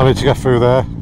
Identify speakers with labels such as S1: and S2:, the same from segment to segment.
S1: I need to get through there.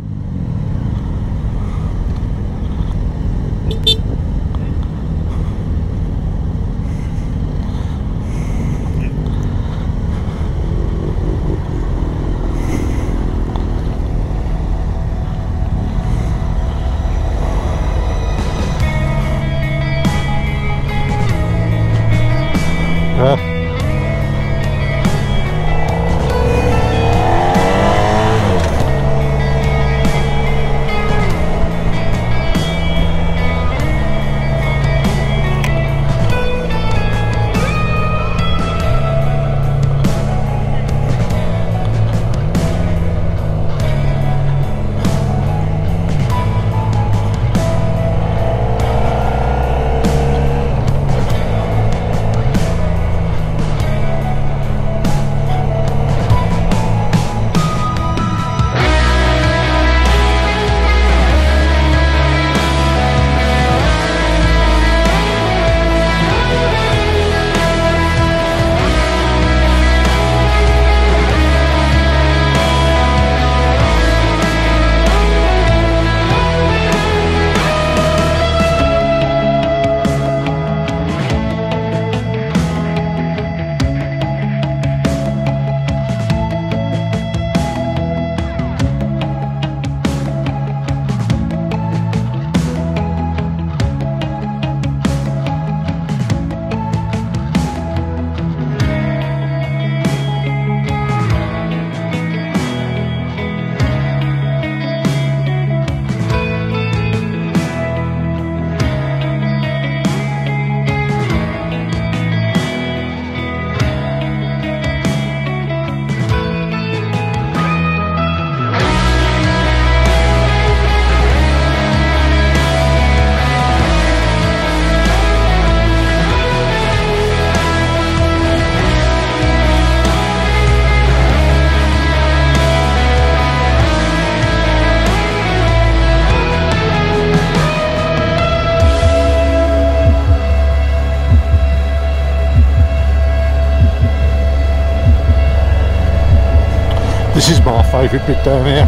S1: This is my favourite bit down here.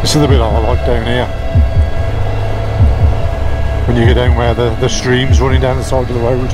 S1: This is the bit I like down here. When you get down where the, the stream's running down the side of the road.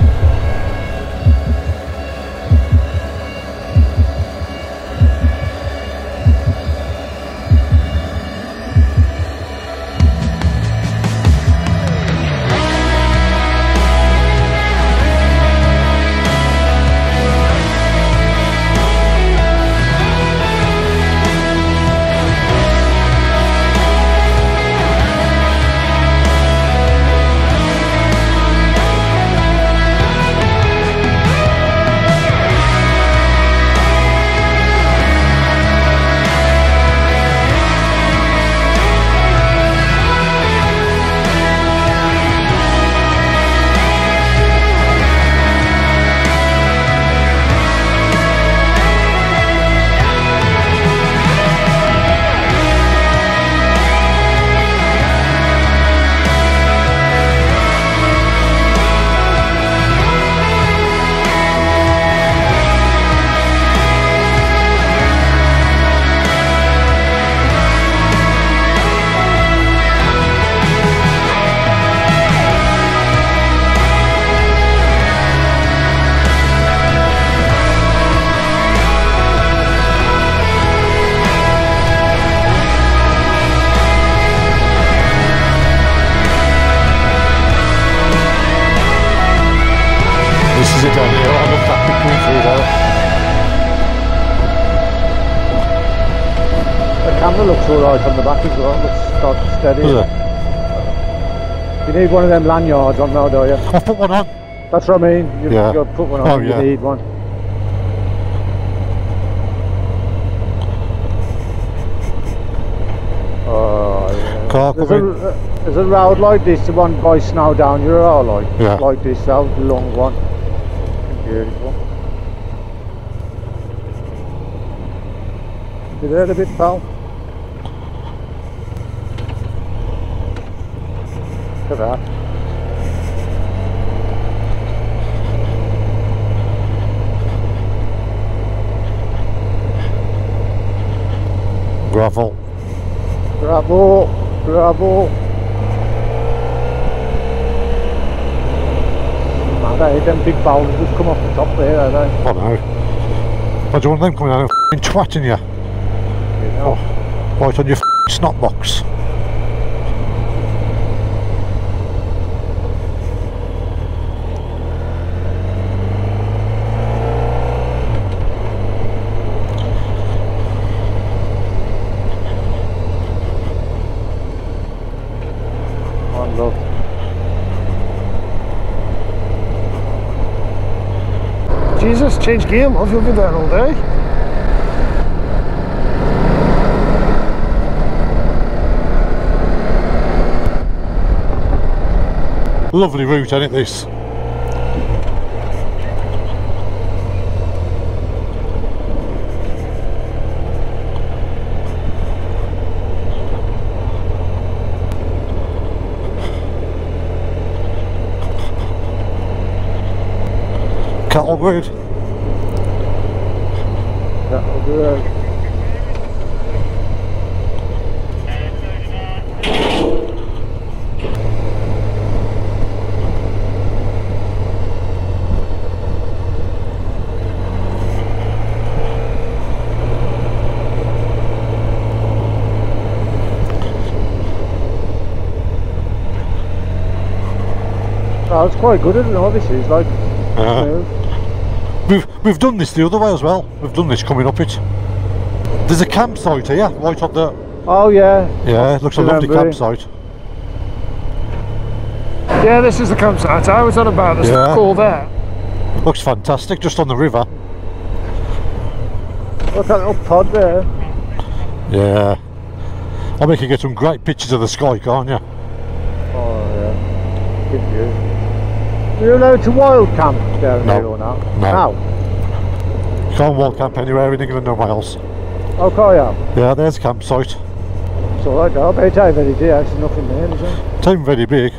S2: You need one of them lanyards on now, do you?
S1: I've put one on.
S2: That's what I mean. You,
S1: Yeah.
S2: you put one on,
S1: Oh,
S2: you
S1: yeah.
S2: need one. Oh, yeah.
S1: Car
S2: There's a, uh, there's a road like this, the one by Snowdon, you're all like,
S1: Yeah.
S2: like this, that long one. Beautiful. You there a bit, pal? Look at that.
S1: Gravel.
S2: Bravo, bravo. Man, they, them big boulders just come off the top there, are they?
S1: I know. Imagine one of them coming down and f***ing twatting you
S2: You er know.
S1: right on your f***ing snot box.
S2: One love.
S3: Jesus, change gear, love. You'll be there all day.
S1: Lovely route, ain't it, this? Cattle road.
S2: It. Oh, it's quite good, isn't it? Obviously, it's like
S1: Uh, we've we've done this the other way as well. We've done this coming up it. There's a campsite here, right up there.
S2: Oh yeah,
S1: yeah. It looks a lovely campsite.
S3: Yeah, this is the campsite. I was on about this
S1: Yeah.
S3: call there.
S1: Looks fantastic, just on the river.
S2: look at that little pod there.
S1: Yeah. I bet you can get some great pictures of the sky, can't you?
S2: Oh yeah, good view. You're allowed to wild camp down
S1: No.
S2: there or not?
S1: No.
S2: How?
S1: You can't camp anywhere in England or Wales.
S2: Okay, yeah.
S1: Yeah, there's a campsite.
S2: It's alright, I bet I very dear. There's nothing there, is there?
S1: It's even very big.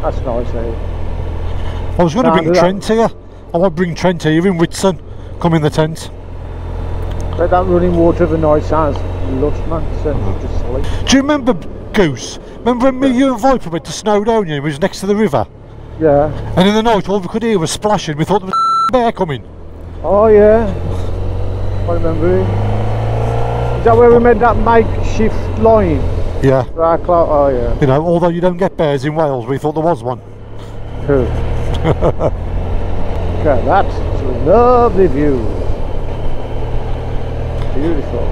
S2: That's nice, eh?
S1: I was going to bring
S2: do that.
S1: Trent here. I want to bring Trent here in Whitson. Come in the tent.
S2: But that running water of the night sounds lush, man. Sounds
S1: Uh-huh.
S2: just sleep.
S1: Do you remember Goose? Remember when me, you and Viper went to Snowdonia and we was next to the river?
S2: Yeah.
S1: And in the night all we could hear was splashing. We thought there was a bear coming.
S2: Oh yeah. I remember it. Is that where we made that makeshift line?
S1: Yeah.
S2: Right, clock. Oh yeah.
S1: You know, although you don't get bears in Wales, we thought there was one.
S2: Cool. okay, that's a lovely view. Beautiful.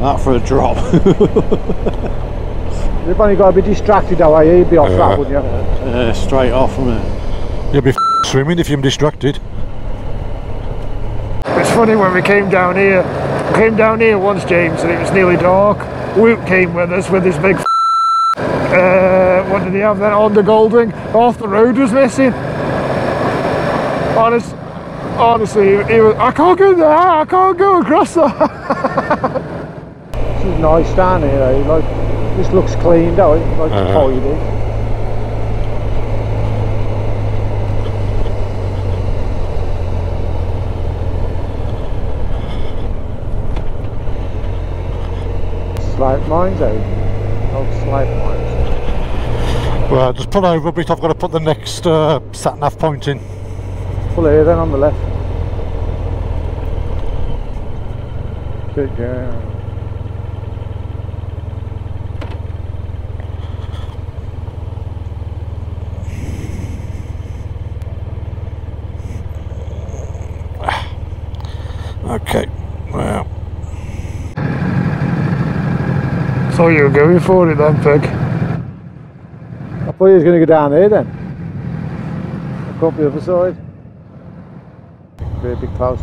S4: That for a drop.
S2: You've only got to be distracted that way, you'd be off
S1: Yeah.
S2: that, wouldn't you?
S4: uh, straight off from it.
S1: You'll be f- swimming if you're distracted.
S3: It's funny when we came down here. We came down here once, James, and it was nearly dark. Woot came with us with his big. Uh, what did he have then? On the Goldwing. Half the road was missing. Honest, honestly, he was, I can't go there. I can't go across that.
S2: This is nice down here, eh? Like, this looks clean, don't it? Like,
S1: Uh-huh.
S2: tidy. Mines, eh? Old mines.
S1: Well, just pull over a bit. I've got to put the next uh, sat nav point in.
S2: Pull here then on the left. Good girl.
S3: So you were going for it then, pig.
S2: I thought you was going to go down there then. Come up the other side. Be a bit close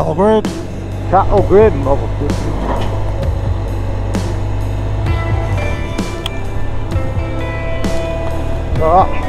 S1: Cattle grade.
S2: Cattle grade motherfucker. Alright.